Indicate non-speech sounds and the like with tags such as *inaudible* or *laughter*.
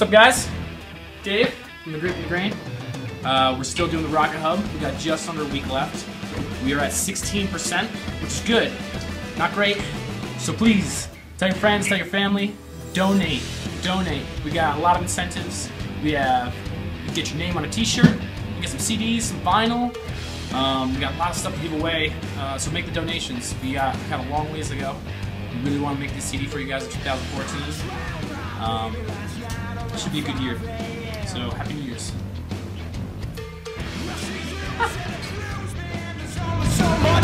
What's up, guys? Dave from the Grape and Grain. Uh, we're still doing the RocketHub. We got just under a week left. We are at 16%, which is good. Not great. So please, tell your friends, tell your family, donate. Donate. We got a lot of incentives. We have, you get your name on a t-shirt, you get some CDs, some vinyl. Um, we got a lot of stuff to give away, uh, so make the donations. We got, we got a long ways to go. We really want to make this CD for you guys in 2014. Um, should be a good year. So, Happy New Year's. *laughs*